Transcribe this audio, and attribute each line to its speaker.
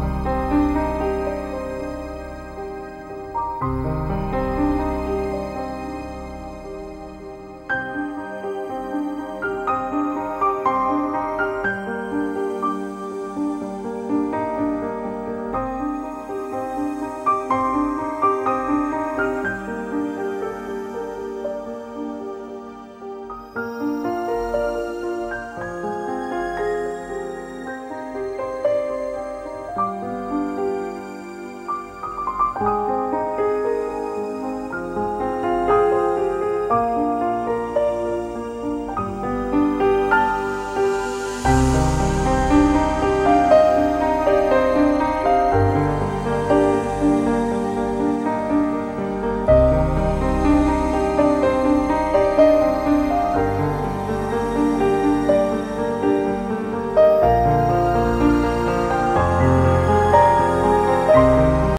Speaker 1: you